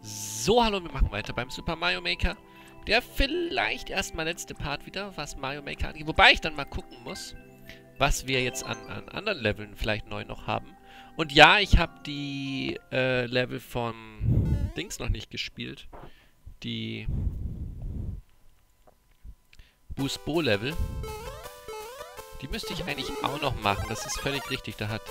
So, hallo, wir machen weiter beim Super Mario Maker. Der vielleicht erstmal letzte Part wieder, was Mario Maker angeht. Wobei ich dann mal gucken muss, was wir jetzt an, an anderen Leveln vielleicht neu noch haben. Und ja, ich habe die äh, Level von Dings noch nicht gespielt. Die Boost Bo Level. Die müsste ich eigentlich auch noch machen. Das ist völlig richtig. Da hat...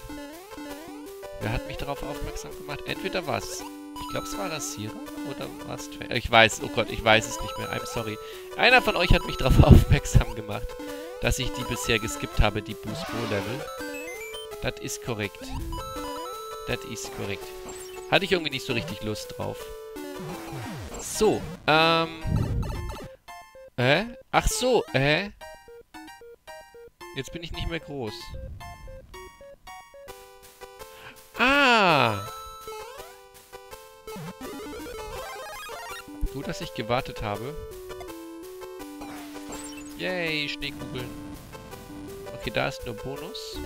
Wer hat mich darauf aufmerksam gemacht? Entweder was ich glaube, es war Rasierer oder es Trainer? Ich weiß, oh Gott, ich weiß es nicht mehr. I'm sorry. Einer von euch hat mich darauf aufmerksam gemacht, dass ich die bisher geskippt habe, die Boost Pro Level. Das ist korrekt. Das ist korrekt. Hatte ich irgendwie nicht so richtig Lust drauf. So, ähm... Hä? Ach so, hä? Jetzt bin ich nicht mehr groß. Ah! Gut, dass ich gewartet habe. Yay, Schneekugeln. Okay, da ist nur Bonus.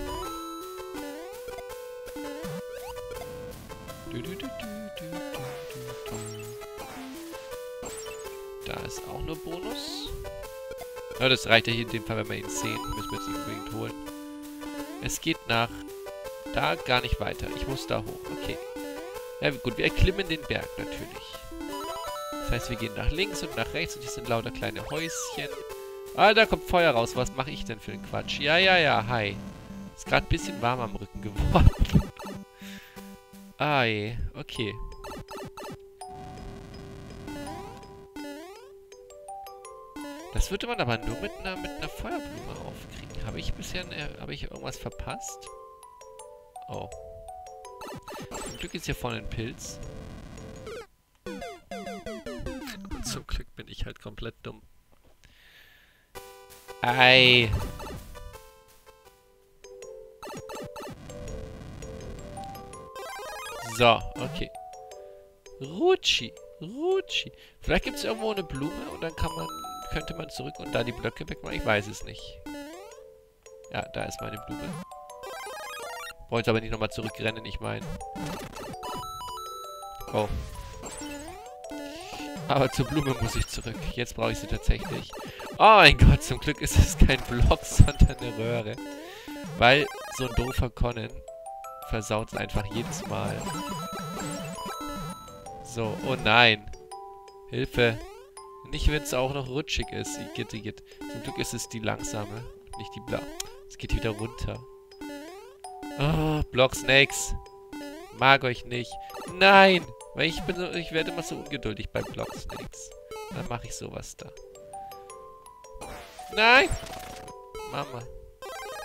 Da ist auch nur Bonus. Ja, das reicht ja hier in dem Fall, wenn wir ihn sehen. Müssen wir jetzt nicht unbedingt holen. Es geht nach da gar nicht weiter. Ich muss da hoch. Okay. Ja, gut, wir erklimmen den Berg natürlich. Das heißt, wir gehen nach links und nach rechts und hier sind lauter kleine Häuschen. Ah, da kommt Feuer raus. Was mache ich denn für einen Quatsch? Ja, ja, ja, hi. Ist gerade ein bisschen warm am Rücken geworden. ah, je. Okay. Das würde man aber nur mit einer, mit einer Feuerblume aufkriegen. Habe ich bisher eine, habe ich irgendwas verpasst? Oh. Zum Glück ist hier vorne ein Pilz. Zum Glück bin ich halt komplett dumm. Ei. So, okay. Rutschi. Rutschi. Vielleicht gibt es irgendwo eine Blume und dann kann man, könnte man zurück und da die Blöcke wegmachen. Ich weiß es nicht. Ja, da ist meine Blume. Wollte aber nicht nochmal zurückrennen, ich meine. Oh. Aber zur Blume muss ich zurück. Jetzt brauche ich sie tatsächlich. Oh mein Gott, zum Glück ist es kein Block, sondern eine Röhre. Weil so ein doofer Conan versaut es einfach jedes Mal. So, oh nein. Hilfe. Nicht, wenn es auch noch rutschig ist. Igitt, igitt. Zum Glück ist es die langsame, nicht die blau. Es geht wieder runter. Oh, Block Snakes. Mag euch nicht. Nein! Weil ich bin so, ich werde immer so ungeduldig bei Block Snakes. Dann mache ich sowas da. Nein! Mama.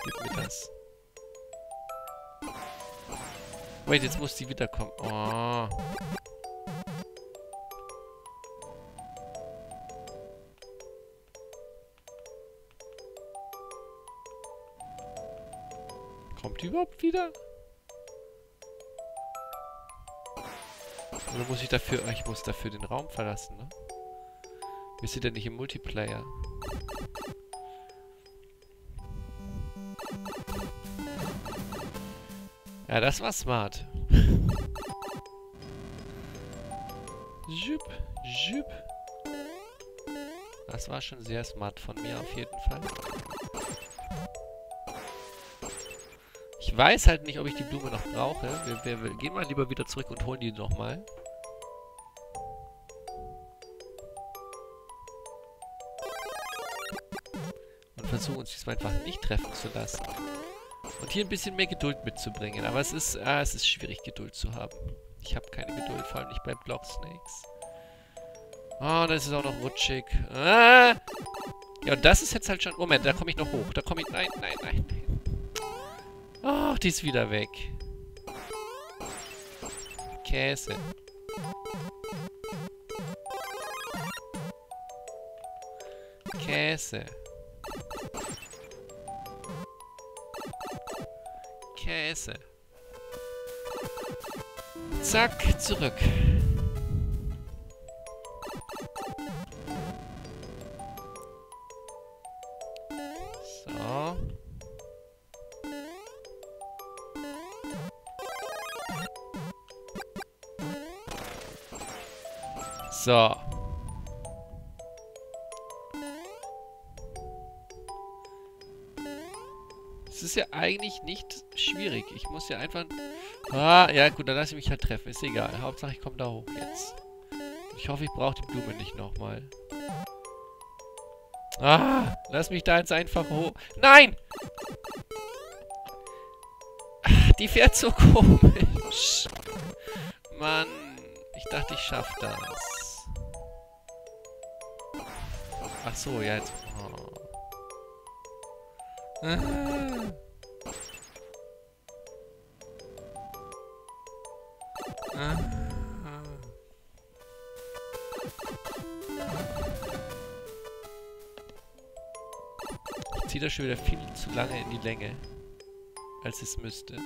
Gib mir das. Wait, jetzt muss die wiederkommen. Oh. Kommt die überhaupt wieder? Oder muss ich dafür... Ich muss dafür den Raum verlassen, ne? Wir sind ja nicht im Multiplayer. Ja, das war smart. Jup, jup. Das war schon sehr smart von mir auf jeden Fall. Weiß halt nicht, ob ich die Blume noch brauche. Wir, wir, wir gehen mal lieber wieder zurück und holen die nochmal. Und versuchen uns diesmal einfach nicht treffen zu lassen. Und hier ein bisschen mehr Geduld mitzubringen. Aber es ist, ah, es ist schwierig, Geduld zu haben. Ich habe keine Geduld, vor allem nicht bei Block Snakes. Oh, das ist auch noch rutschig. Ah! Ja, und das ist jetzt halt schon... Moment, da komme ich noch hoch. Da komme ich... Nein, nein, nein, nein. Ach, die ist wieder weg. Käse. Käse. Käse. Zack, zurück. So. Es ist ja eigentlich nicht schwierig. Ich muss ja einfach... Ah, ja gut, dann lasse ich mich halt treffen. Ist egal. Hauptsache, ich komme da hoch jetzt. Ich hoffe, ich brauche die Blume nicht nochmal. Ah, lass mich da jetzt einfach hoch. Nein! Die fährt so komisch. Mann, ich dachte, ich schaff das. Ach so, jetzt... Oh. Ah. Ah. Ich ziehe das schon wieder viel zu lange in die Länge, als es müsste.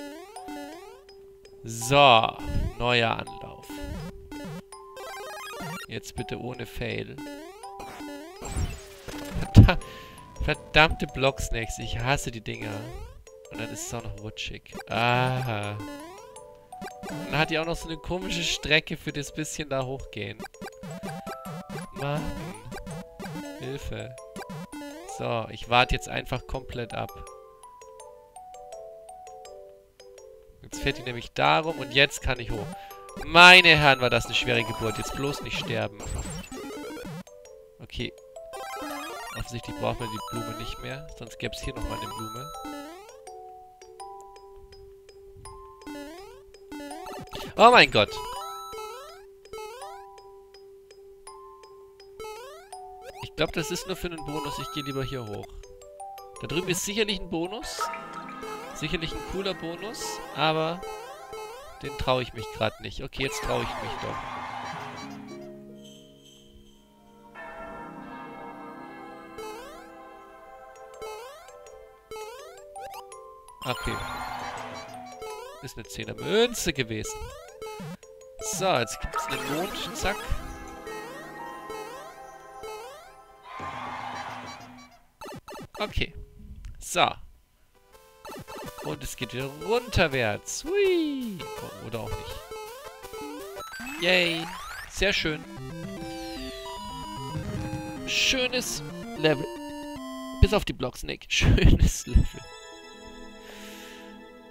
So, neuer Anlauf. Jetzt bitte ohne Fail. Verdammt. Verdammte Blocksnacks, ich hasse die Dinger. Und dann ist es auch noch rutschig. Aha. Und dann hat die auch noch so eine komische Strecke für das bisschen da hochgehen. Mann. Hilfe. So, ich warte jetzt einfach komplett ab. Jetzt fährt die nämlich darum und jetzt kann ich hoch. Meine Herren, war das eine schwere Geburt. Jetzt bloß nicht sterben. Okay, Offensichtlich braucht man die Blume nicht mehr. Sonst gäbe es hier nochmal eine Blume. Oh mein Gott. Ich glaube, das ist nur für einen Bonus. Ich gehe lieber hier hoch. Da drüben ist sicherlich ein Bonus. Sicherlich ein cooler Bonus. Aber den traue ich mich gerade nicht. Okay, jetzt traue ich mich doch. Okay. Ist eine 10er Münze gewesen. So, jetzt gibt es einen Mond. Zack. Okay. So. Und es geht wieder runterwärts. Hui. Oh, oder auch nicht. Yay. Sehr schön. Schönes Level. Bis auf die Blocksnake. Schönes Level.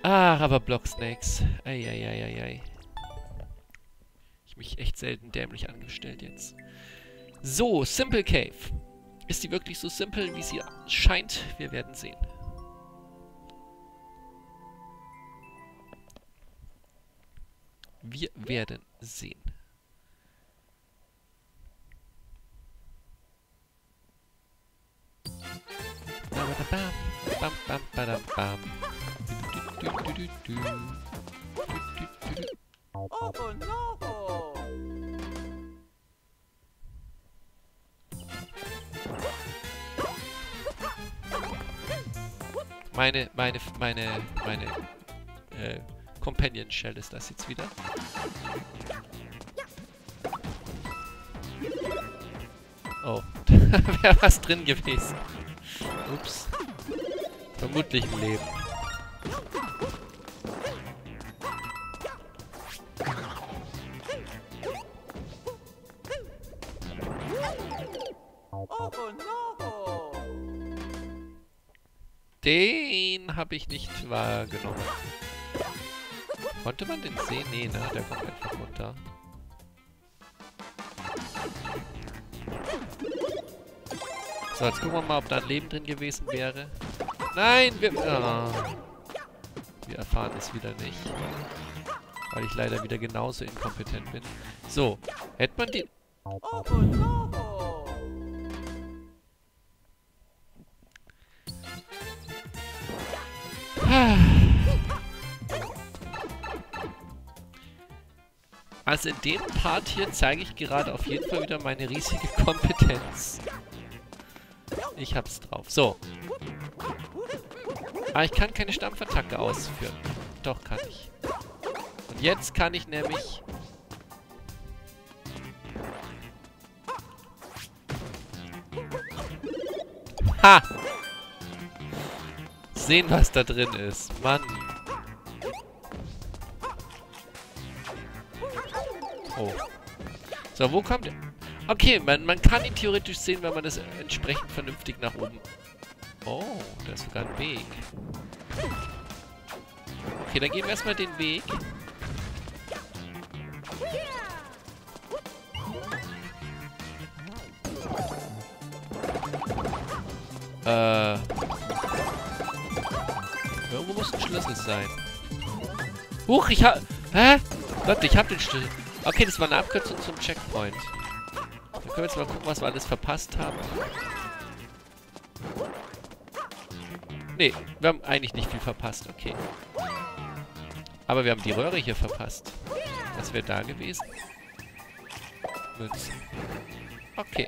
Ach, aber Blocksnakes. Eieieiei. Ich mich echt selten dämlich angestellt jetzt. So, Simple Cave. Ist die wirklich so simpel, wie sie scheint? Wir werden sehen. Wir werden sehen. Bam, bam, bam, bam, bam. Meine, meine, meine, meine äh, Companion Shell ist das jetzt wieder. Oh, da wäre was drin gewesen. Ups. Vermutlich im Leben. Den habe ich nicht wahrgenommen. Konnte man den sehen? Nee, ne? Der kommt einfach runter. So, jetzt gucken wir mal, ob da ein Leben drin gewesen wäre. Nein! Wir, oh. wir erfahren es wieder nicht. Weil ich leider wieder genauso inkompetent bin. So, hätte man die... Also in dem Part hier zeige ich gerade auf jeden Fall wieder meine riesige Kompetenz. Ich hab's drauf. So. Aber ich kann keine Stampfattacke ausführen. Doch, kann ich. Und jetzt kann ich nämlich... Ha! Sehen, was da drin ist. Mann. Oh. So, wo kommt der? Okay, man, man kann ihn theoretisch sehen, wenn man das entsprechend vernünftig nach oben... Oh, da ist sogar ein Weg. Okay, dann gehen wir erstmal den Weg. Äh... Irgendwo muss ein Schlüssel sein. Huch, ich hab... Hä? Leute, ich hab den Schlüssel. Okay, das war eine Abkürzung zum Checkpoint. Dann können wir jetzt mal gucken, was wir alles verpasst haben. Nee, wir haben eigentlich nicht viel verpasst. Okay. Aber wir haben die Röhre hier verpasst. Was wäre da gewesen? Münzen. Okay.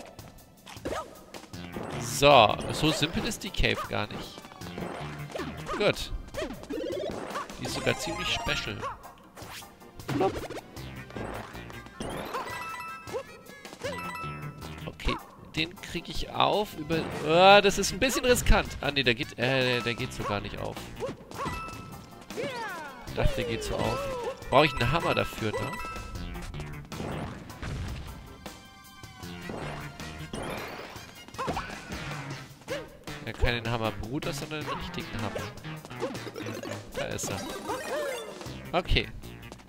So, so simpel ist die Cave gar nicht. Gut. Die ist sogar ziemlich special. Okay, den kriege ich auf über... Oh, das ist ein bisschen riskant. Ah, nee, der geht, äh, der geht so gar nicht auf. Ich dachte, der geht so auf. Brauche ich einen Hammer dafür, ne? Ja, keinen Hammerbruder, sondern einen richtigen Hammer. Da ist er. Okay.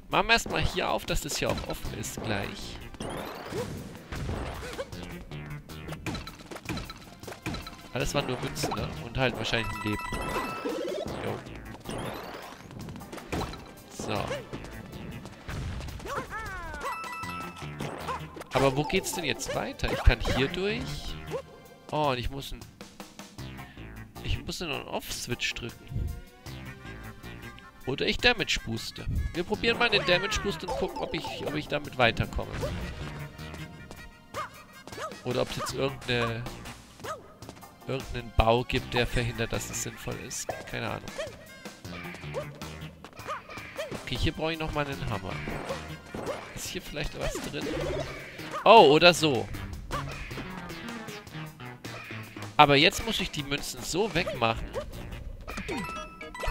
Machen wir erstmal hier auf, dass das hier auch offen ist gleich. Alles waren nur Münzen, ne? Und halt wahrscheinlich ein Leben. Jo. So. Aber wo geht's denn jetzt weiter? Ich kann hier durch. Oh, und ich muss ein... Ich muss einen On-Off-Switch drücken. Oder ich Damage booste. Wir probieren mal den Damage Boost und gucken, ob ich, ob ich damit weiterkomme. Oder ob es jetzt irgendeine irgendeinen Bau gibt, der verhindert, dass es sinnvoll ist. Keine Ahnung. Okay, hier brauche ich nochmal einen Hammer. Ist hier vielleicht was drin? Oh, oder so. Aber jetzt muss ich die Münzen so wegmachen.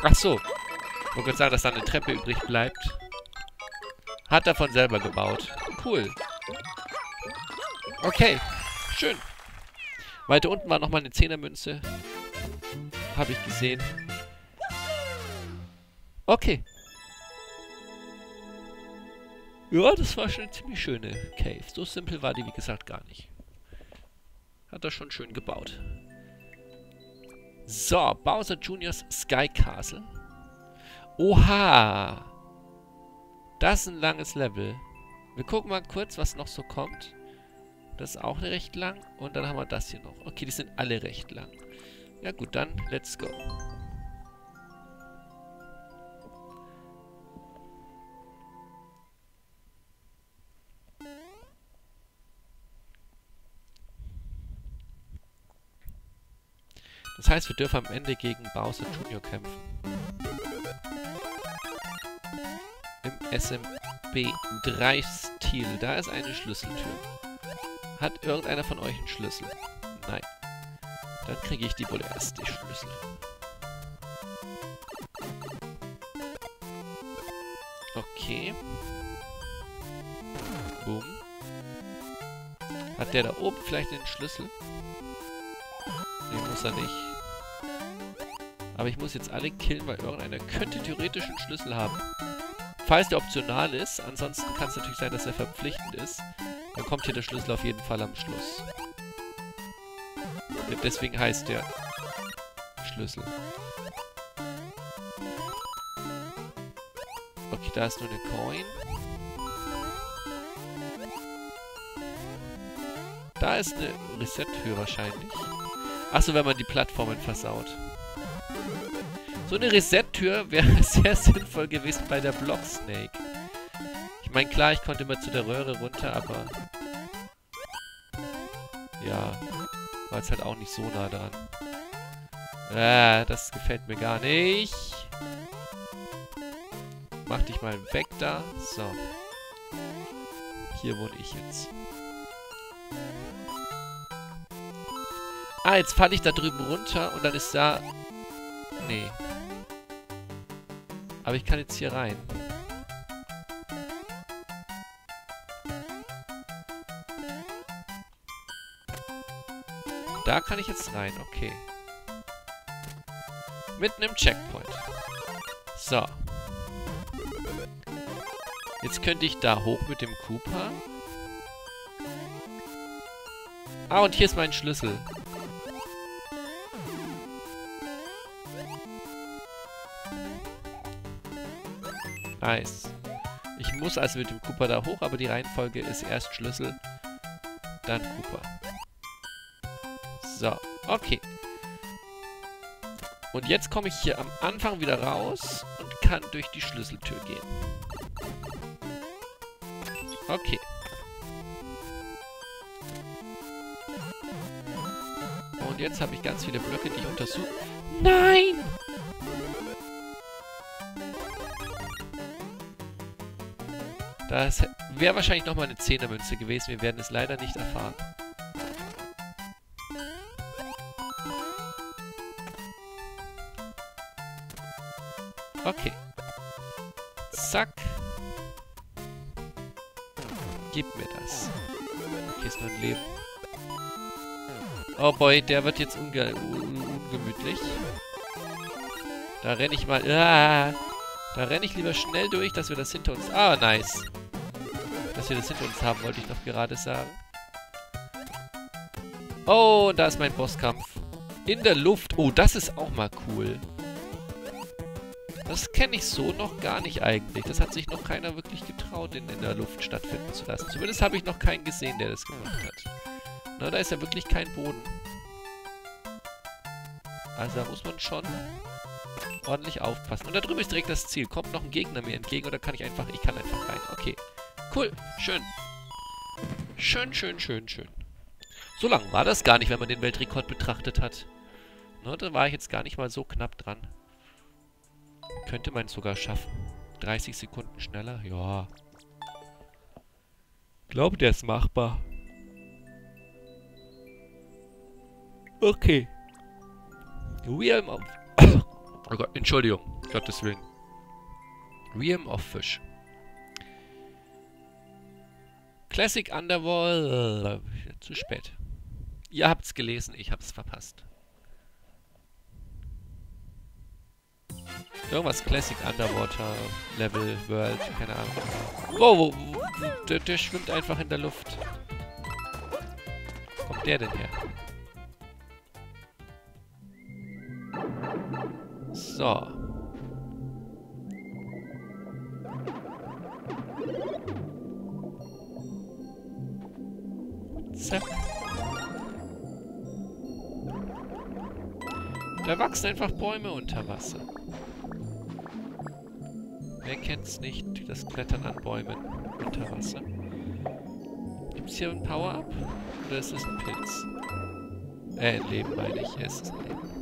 Ach so. Ich wollte sagen, dass da eine Treppe übrig bleibt. Hat er von selber gebaut. Cool. Okay. Schön. Weiter unten war nochmal eine Zehnermünze. Habe ich gesehen. Okay. Ja, das war schon eine ziemlich schöne Cave. So simpel war die, wie gesagt, gar nicht. Hat er schon schön gebaut. So, Bowser Juniors Sky Castle. Oha! Das ist ein langes Level. Wir gucken mal kurz, was noch so kommt. Das ist auch recht lang. Und dann haben wir das hier noch. Okay, die sind alle recht lang. Ja gut, dann let's go. Das heißt, wir dürfen am Ende gegen Bowser Jr. kämpfen. Im SMB 3 Stil. Da ist eine Schlüsseltür. Hat irgendeiner von euch einen Schlüssel? Nein. Dann kriege ich die wohl erst, die Schlüssel. Okay. Boom. Hat der da oben vielleicht den Schlüssel? Nee, muss er nicht. Aber ich muss jetzt alle killen, weil irgendeiner könnte theoretisch einen Schlüssel haben. Falls der optional ist. Ansonsten kann es natürlich sein, dass er verpflichtend ist. Dann kommt hier der Schlüssel auf jeden Fall am Schluss. Ja, deswegen heißt der Schlüssel. Okay, da ist nur eine Coin. Da ist eine Reset-Tür wahrscheinlich. Achso, wenn man die Plattformen versaut. So eine Reset-Tür wäre sehr sinnvoll gewesen bei der Block Snake. Ich meine, klar, ich konnte immer zu der Röhre runter, aber... Ja, war jetzt halt auch nicht so nah dran. Äh, das gefällt mir gar nicht. Mach dich mal weg da. So. Hier wohne ich jetzt. Ah, jetzt falle ich da drüben runter und dann ist da... Nee. Aber ich kann jetzt hier rein. Da kann ich jetzt rein, okay. Mitten im Checkpoint. So. Jetzt könnte ich da hoch mit dem Cooper. Ah, und hier ist mein Schlüssel. Nice. Ich muss also mit dem Cooper da hoch, aber die Reihenfolge ist erst Schlüssel, dann Cooper. So, okay. Und jetzt komme ich hier am Anfang wieder raus und kann durch die Schlüsseltür gehen. Okay. Und jetzt habe ich ganz viele Blöcke, die ich untersuche. Nein! Das wäre wahrscheinlich nochmal eine Zehnermünze gewesen. Wir werden es leider nicht erfahren. Zack. Gib mir das. Okay, ist nur ein Leben. Oh boy, der wird jetzt unge ungemütlich. Da renne ich mal... Ah, da renne ich lieber schnell durch, dass wir das hinter uns... Ah, nice dass wir das hinter uns haben, wollte ich doch gerade sagen. Oh, da ist mein Bosskampf. In der Luft. Oh, das ist auch mal cool. Das kenne ich so noch gar nicht eigentlich. Das hat sich noch keiner wirklich getraut, in, in der Luft stattfinden zu lassen. Zumindest habe ich noch keinen gesehen, der das gemacht hat. Na, da ist ja wirklich kein Boden. Also da muss man schon ordentlich aufpassen. Und da drüben ist direkt das Ziel. Kommt noch ein Gegner mir entgegen oder kann ich einfach... Ich kann einfach rein. Okay. Cool. Schön. Schön, schön, schön, schön. So lang war das gar nicht, wenn man den Weltrekord betrachtet hat. Ne, da war ich jetzt gar nicht mal so knapp dran. Könnte man es sogar schaffen. 30 Sekunden schneller? Ja. Glaube, der ist machbar. Okay. Realm of... oh Gott, Entschuldigung. Gottes Willen. Realm of Fish. Classic Underworld. Zu spät. Ihr habt's gelesen, ich hab's verpasst. Irgendwas Classic Underwater Level World, keine Ahnung. Wow, wow, der, der schwimmt einfach in der Luft. Wo kommt der denn her? So. Zack. Da wachsen einfach Bäume unter Wasser. Wer kennt's nicht, das Klettern an Bäumen unter Wasser? Gibt's hier ein Power-Up? Oder ist es ein Pilz? Äh, ein Leben meine ich. Es ist ein Leben.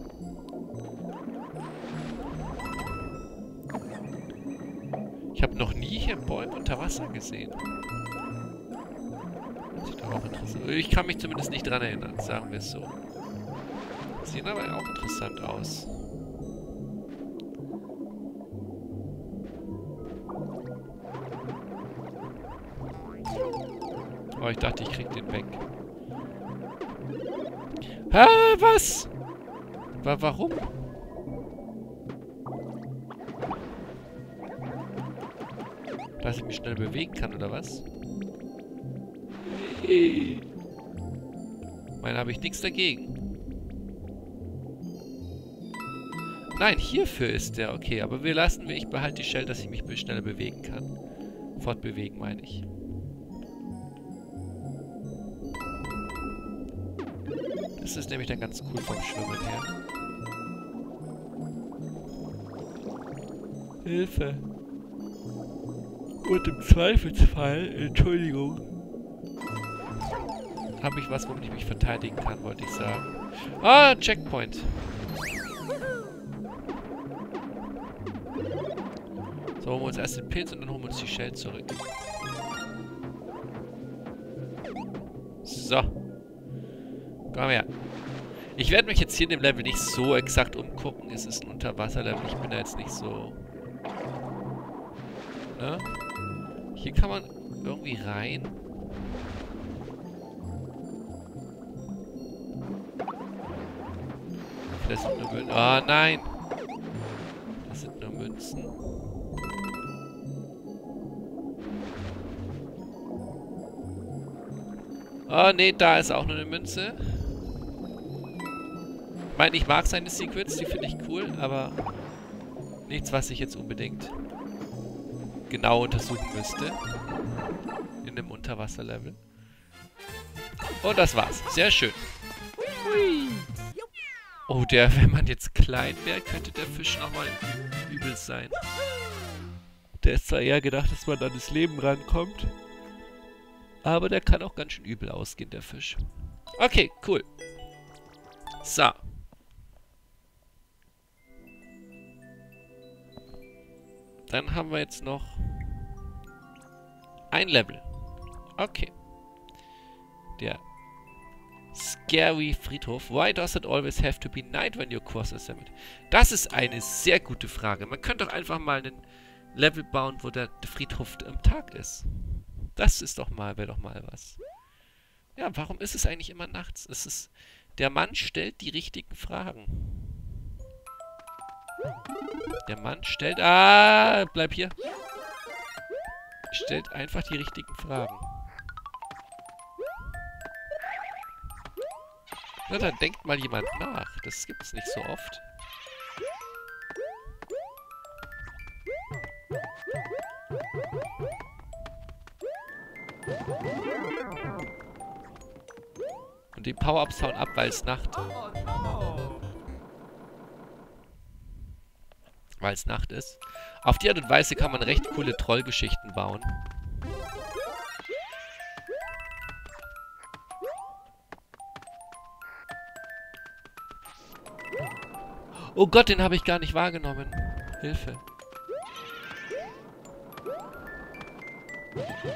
Ich habe noch nie hier Bäume unter Wasser gesehen. Sieht auch interessant Ich kann mich zumindest nicht dran erinnern, sagen wir es so. Sehen aber auch interessant aus. Oh, ich dachte, ich krieg den weg. Hä, was? Wa warum? Dass ich mich schnell bewegen kann, oder was? Meine habe ich nichts dagegen. Nein, hierfür ist der okay. Aber wir lassen, ich behalte die Shell, dass ich mich schneller bewegen kann. Fortbewegen, meine ich. Das ist nämlich dann ganz cool vom Schwimmen her. Hilfe. Und im Zweifelsfall, Entschuldigung, habe ich was, womit ich mich verteidigen kann, wollte ich sagen. Ah, Checkpoint. So, holen wir uns erst den Pilz und dann holen wir uns die Shell zurück. Komm her. Ich werde mich jetzt hier in dem Level nicht so exakt umgucken. Es ist ein Unterwasserlevel. Ich bin da jetzt nicht so... Ne? Hier kann man irgendwie rein. Das sind nur Münzen. Oh nein! Das sind nur Münzen. Oh nee, da ist auch nur eine Münze. Ich meine, ich mag seine Secrets, die finde ich cool, aber nichts, was ich jetzt unbedingt genau untersuchen müsste. In dem Unterwasserlevel. Und das war's. Sehr schön. Hui. Oh, der, wenn man jetzt klein wäre, könnte der Fisch nochmal übel sein. Der ist zwar eher gedacht, dass man an das Leben rankommt. Aber der kann auch ganz schön übel ausgehen, der Fisch. Okay, cool. So. Dann haben wir jetzt noch ein Level. Okay. Der Scary Friedhof. Why does it always have to be night when you cross a summit? Das ist eine sehr gute Frage. Man könnte doch einfach mal einen Level bauen, wo der Friedhof am Tag ist. Das ist doch mal, wäre doch mal was. Ja, warum ist es eigentlich immer nachts? Es ist, der Mann stellt die richtigen Fragen. Der Mann stellt... Ah, bleib hier. Stellt einfach die richtigen Fragen. Na, dann denkt mal jemand nach. Das gibt's nicht so oft. Und die Power-Ups hauen ab, weil es Nacht... Weil es Nacht ist. Auf die Art und Weise kann man recht coole Trollgeschichten bauen. Oh Gott, den habe ich gar nicht wahrgenommen. Hilfe. Okay,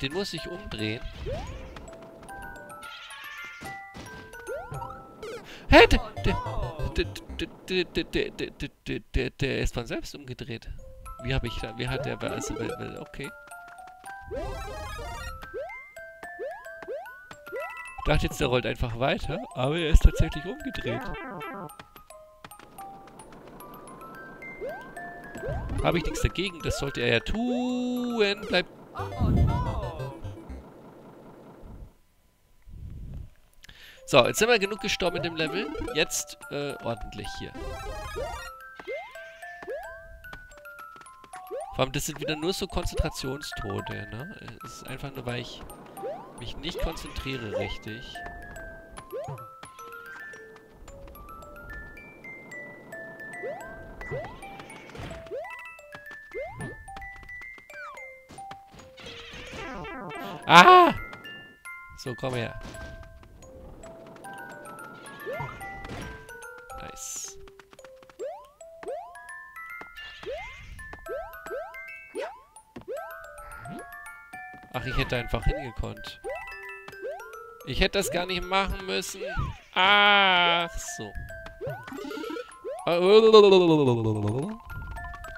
den muss ich umdrehen. Hä? Der, der, ist von selbst umgedreht. Wie habe ich da, wie hat der, also, okay. Ich dachte jetzt, der rollt einfach weiter, aber er ist tatsächlich umgedreht. Habe ich nichts dagegen, das sollte er ja tun. Bleib... So, jetzt sind wir genug gestorben mit dem Level. Jetzt äh, ordentlich hier. Vor allem, das sind wieder nur so Konzentrationstote, ne? Es ist einfach nur, weil ich mich nicht konzentriere richtig. Ah! So, komm her. Ach, ich hätte einfach hingekonnt. Ich hätte das gar nicht machen müssen. Ach so.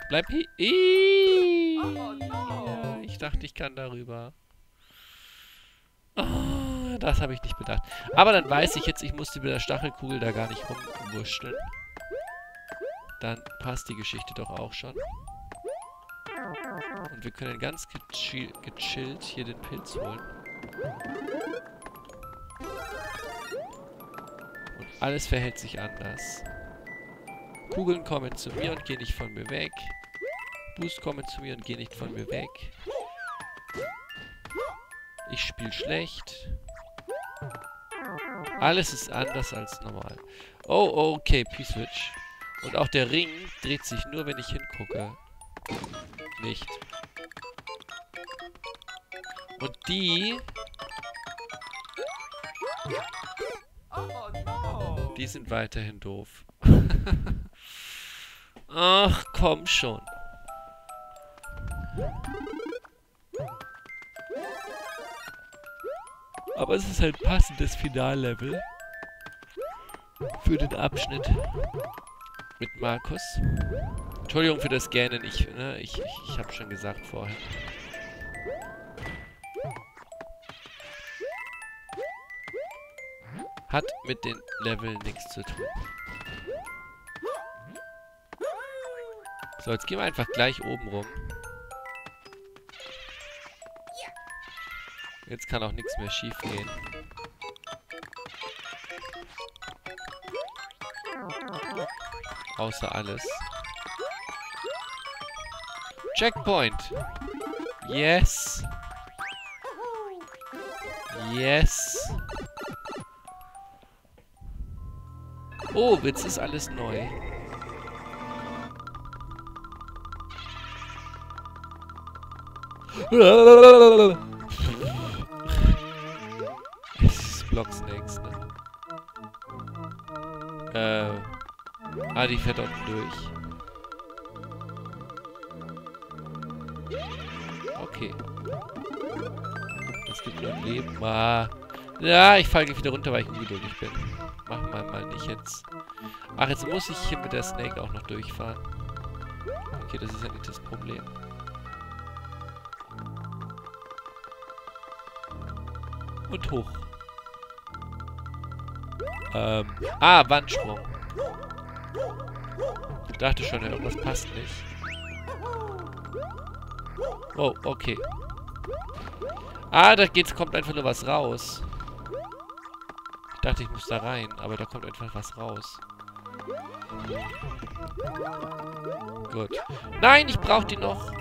Bleib hier. Ich dachte, ich kann darüber. Das habe ich nicht bedacht. Aber dann weiß ich jetzt, ich musste mit der Stachelkugel da gar nicht rumwurschteln. Dann passt die Geschichte doch auch schon. Und wir können ganz gechill gechillt hier den Pilz holen. Und alles verhält sich anders. Kugeln kommen zu mir und gehen nicht von mir weg. Boost kommen zu mir und gehen nicht von mir weg. Ich spiele schlecht. Alles ist anders als normal. Oh, okay, P-Switch. Und auch der Ring dreht sich nur, wenn ich hingucke nicht. Und die... Die sind weiterhin doof. Ach, komm schon. Aber es ist halt passendes Finallevel für den Abschnitt mit Markus. Entschuldigung für das Gähnen, ich, ne, ich, ich, ich habe schon gesagt vorher. Hat mit den Leveln nichts zu tun. So, jetzt gehen wir einfach gleich oben rum. Jetzt kann auch nichts mehr schief gehen. Außer alles. Checkpoint! Yes! Yes! Oh, jetzt ist alles neu. Es ist Block Snakes, ne? Äh. Ah, die fährt unten durch. Okay. Es gibt nur ein Leben. Ah. Ja, ich falle wieder runter, weil ich ungeduldig bin. Machen wir mal nicht jetzt. Ach, jetzt muss ich hier mit der Snake auch noch durchfahren. Okay, das ist ja nicht das Problem. Und hoch. Ähm. Ah, Wandsprung. Ich dachte schon, irgendwas passt nicht. Oh, okay. Ah, da geht's, kommt einfach nur was raus. Ich dachte, ich muss da rein, aber da kommt einfach was raus. Gut. Nein, ich brauche die noch.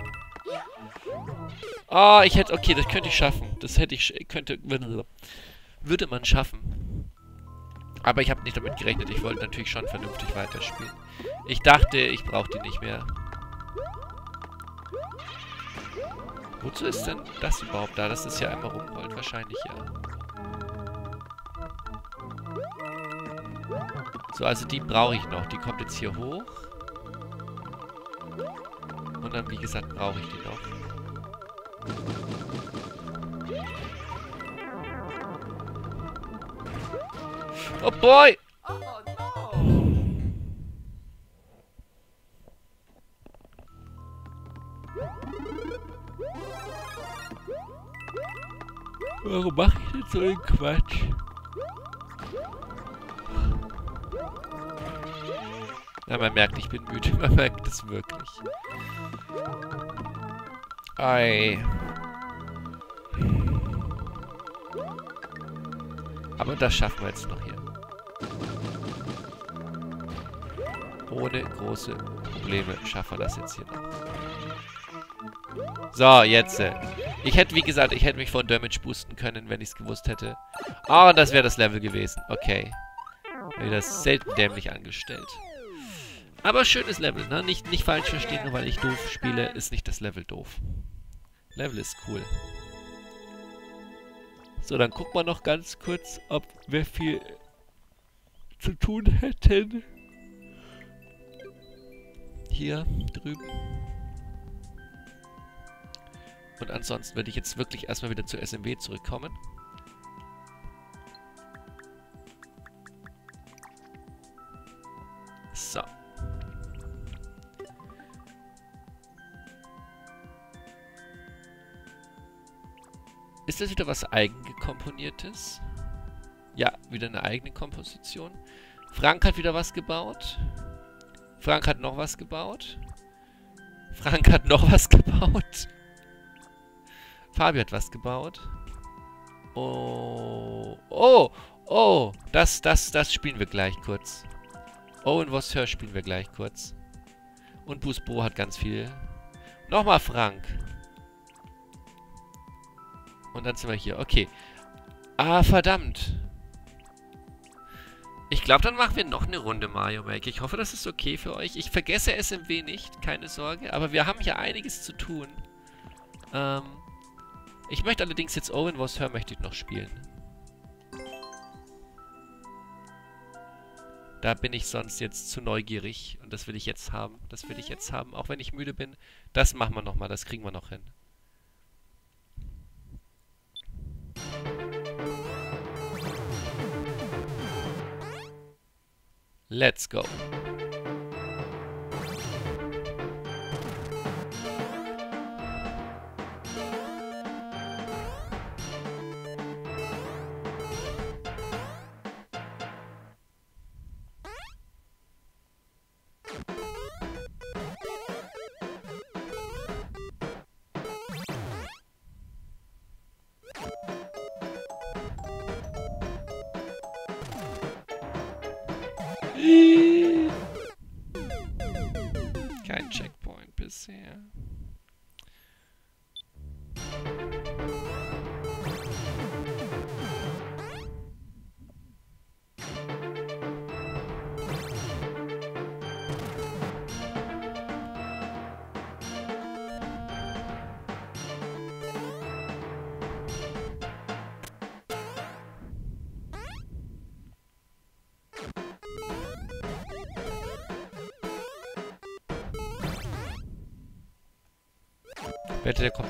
Oh, ich hätte... Okay, das könnte ich schaffen. Das hätte ich... Könnte... Würde man schaffen. Aber ich habe nicht damit gerechnet. Ich wollte natürlich schon vernünftig weiterspielen. Ich dachte, ich brauche die nicht mehr. Wozu ist denn das überhaupt da? Das ist ja einmal rumrollt. Wahrscheinlich, ja. So, also die brauche ich noch. Die kommt jetzt hier hoch. Und dann, wie gesagt, brauche ich die noch. Oh boy! Warum mache ich denn so einen Quatsch? Ja, man merkt, ich bin müde. Man merkt es wirklich. Ei. Aber das schaffen wir jetzt noch hier. Ohne große Probleme schaffen wir das jetzt hier noch. So, jetzt. Äh, ich hätte, wie gesagt, ich hätte mich von Damage boosten können, wenn ich es gewusst hätte. Oh, das wäre das Level gewesen. Okay. Wieder selten dämlich angestellt. Aber schönes Level, ne? Nicht, nicht falsch verstehen, nur weil ich doof spiele, ist nicht das Level doof. Level ist cool. So, dann gucken wir noch ganz kurz, ob wir viel zu tun hätten. Hier drüben. Und ansonsten würde ich jetzt wirklich erstmal wieder zur SMW zurückkommen. Ist das wieder was eigengekomponiertes? Ja, wieder eine eigene Komposition. Frank hat wieder was gebaut. Frank hat noch was gebaut. Frank hat noch was gebaut. Fabio hat was gebaut. Oh. Oh. Oh. Das, das, das spielen wir gleich kurz. Owen Vosseur spielen wir gleich kurz. Und Busbo hat ganz viel. Nochmal Frank. Und dann sind wir hier. Okay. Ah, verdammt. Ich glaube, dann machen wir noch eine Runde Mario Maker. Ich hoffe, das ist okay für euch. Ich vergesse SMW nicht, keine Sorge. Aber wir haben hier einiges zu tun. Ähm, ich möchte allerdings jetzt Owen Was Her möchte ich noch spielen. Da bin ich sonst jetzt zu neugierig. Und das will ich jetzt haben. Das will ich jetzt haben. Auch wenn ich müde bin. Das machen wir nochmal. Das kriegen wir noch hin. Let's go.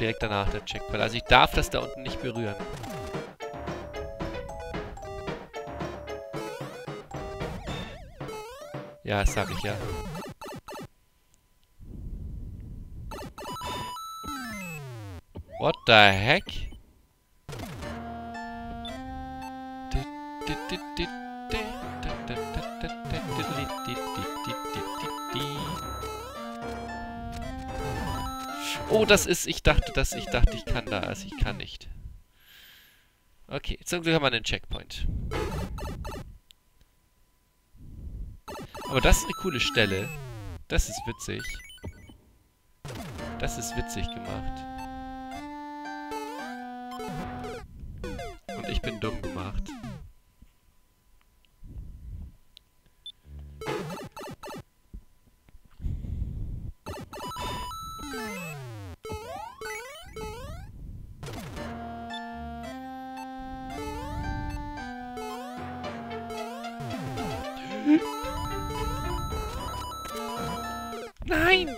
Direkt danach, der Checkpoint. Also ich darf das da unten nicht berühren. Ja, das sag ich ja. What the heck? Oh, das ist... Ich dachte, dass ich dachte, ich kann da. Also ich kann nicht. Okay, zum Glück haben wir einen Checkpoint. Aber das ist eine coole Stelle. Das ist witzig. Das ist witzig gemacht. Und ich bin dumm gemacht. Nein!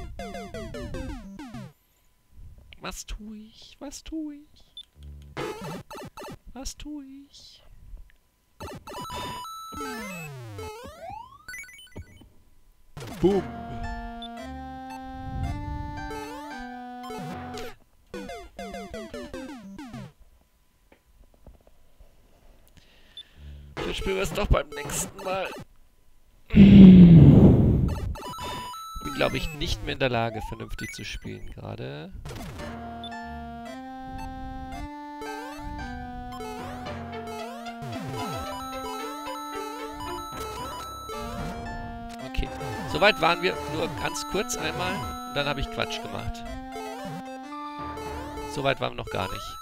Was tue ich? Was tue ich? Was tue ich? Boom! Dann spielen wir es doch beim nächsten Mal. Glaube ich, nicht mehr in der Lage, vernünftig zu spielen gerade. Okay. Soweit waren wir nur ganz kurz einmal. Dann habe ich Quatsch gemacht. Soweit waren wir noch gar nicht.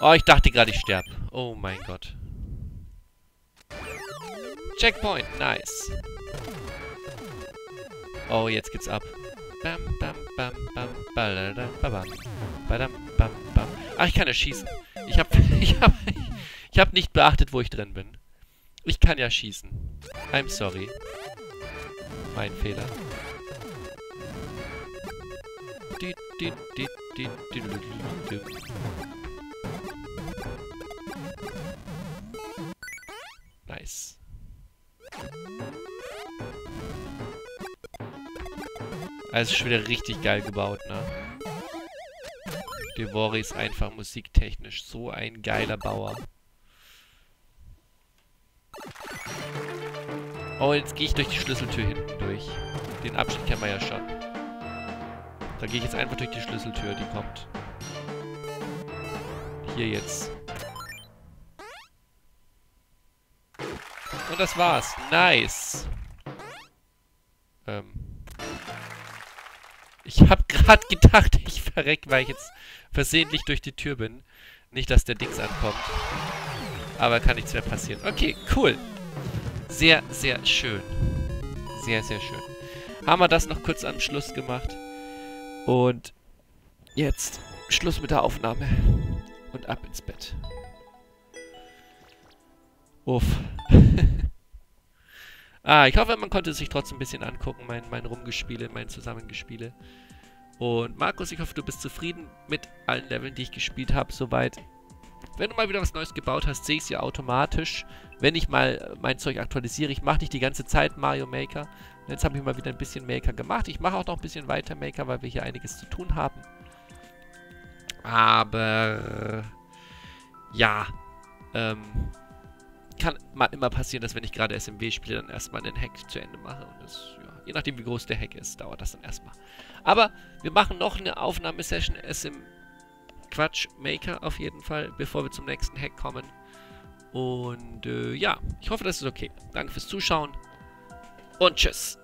Oh, ich dachte gerade, ich sterbe. Oh mein Gott. Checkpoint, nice. Oh, jetzt geht's ab. Bam, bam, bam, bam, badadam, babam. Badam, bam, bam. Ach, ich kann ja schießen. Ich hab, ich hab, ich hab nicht beachtet, wo ich drin bin. Ich kann ja schießen. I'm sorry. Mein Fehler. Nice. Also schon wieder richtig geil gebaut, ne? Devori ist einfach musiktechnisch so ein geiler Bauer. Oh, jetzt gehe ich durch die Schlüsseltür hinten durch. Den Abschnitt kennen wir ja schon. Da gehe ich jetzt einfach durch die Schlüsseltür, die kommt. Hier jetzt. Und das war's. Nice. Ähm. Ich hab grad gedacht, ich verreck, weil ich jetzt versehentlich durch die Tür bin. Nicht, dass der Dings ankommt. Aber kann nichts mehr passieren. Okay, cool. Sehr, sehr schön. Sehr, sehr schön. Haben wir das noch kurz am Schluss gemacht. Und jetzt Schluss mit der Aufnahme. Und ab ins Bett. Uff. ah, ich hoffe, man konnte sich trotzdem ein bisschen angucken, mein, mein Rumgespiele, mein Zusammengespiele. Und Markus, ich hoffe, du bist zufrieden mit allen Leveln, die ich gespielt habe, soweit. Wenn du mal wieder was Neues gebaut hast, sehe ich es ja automatisch, wenn ich mal mein Zeug aktualisiere. Ich mache nicht die ganze Zeit Mario Maker. Und jetzt habe ich mal wieder ein bisschen Maker gemacht. Ich mache auch noch ein bisschen weiter Maker, weil wir hier einiges zu tun haben. Aber... Ja. Ähm kann mal immer passieren, dass wenn ich gerade SMW spiele, dann erstmal einen Hack zu Ende mache. Und das, ja, je nachdem wie groß der Hack ist, dauert das dann erstmal. Aber wir machen noch eine Aufnahmesession SM Quatsch Maker auf jeden Fall, bevor wir zum nächsten Hack kommen. Und äh, ja, ich hoffe, das ist okay. Danke fürs Zuschauen und tschüss.